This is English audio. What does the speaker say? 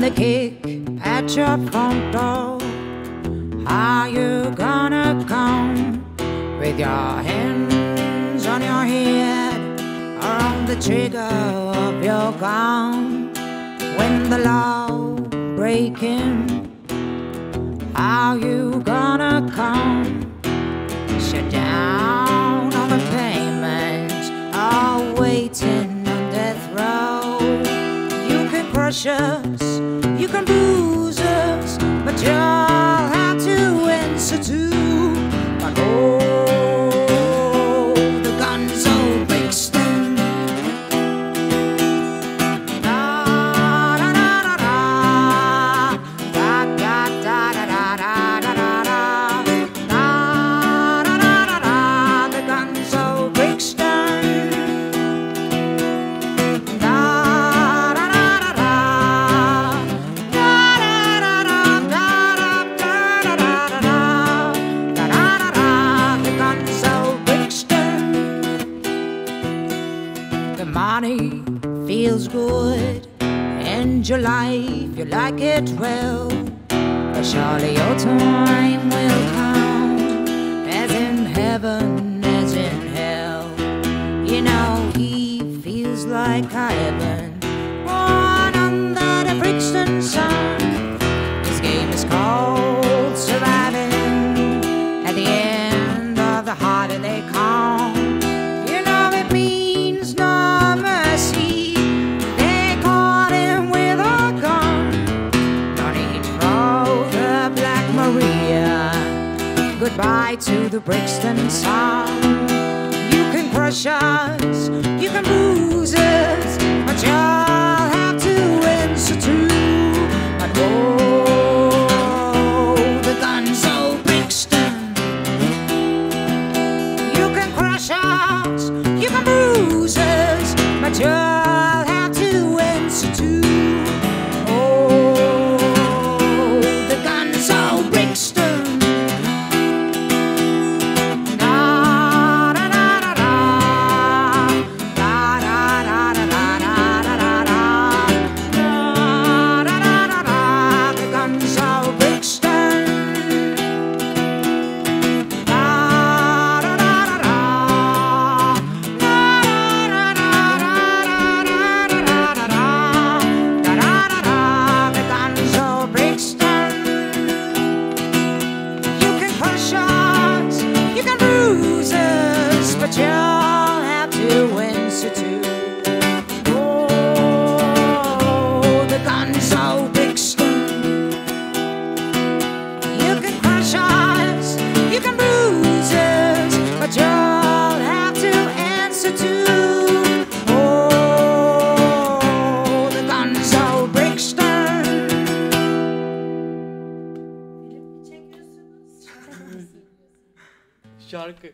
they kick at your front door? Are you gonna come with your hands on your head or on the trigger of your gun? When the law breaking, are you gonna come? Shut down all the payments, all waiting on death row. You can crush us, you can bruise us, but you'll The money feels good, and your life you like it well. But surely your time will come, as in heaven, as in hell. You know he feels like heaven, born under the Brixton sun. His game is called surviving. At the end of the harder they come, you know it means Goodbye to the Brixton sun. You can crush us, Şarkı.